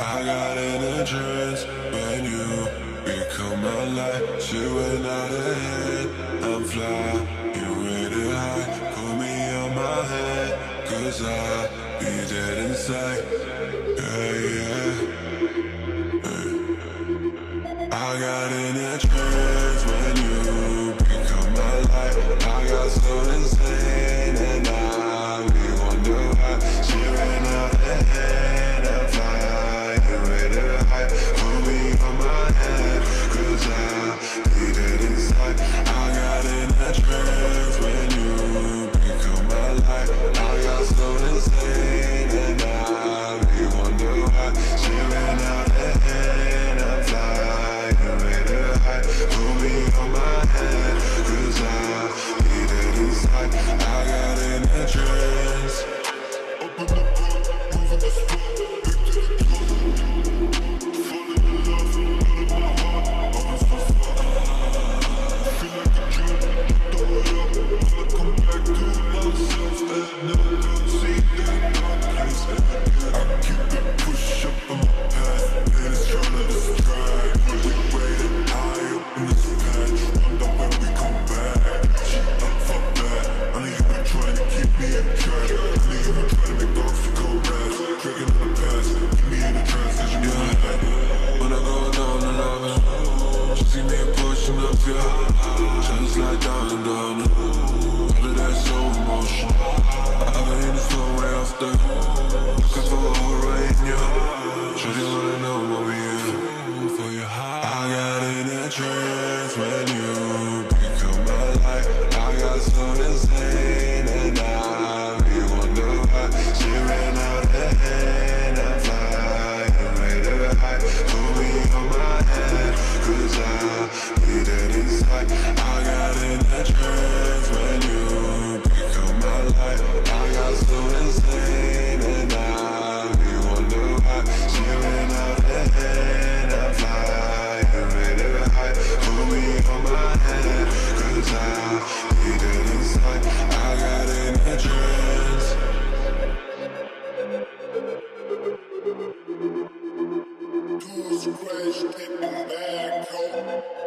I got an interest when you become my light. You went out ahead. I'm fly, you rated high. Put me on my head, cause I be dead inside. let's go insane. fight. I got an when you become my light. I got so insane and I be out the I fly. Put me on my I need it inside. I got an back home.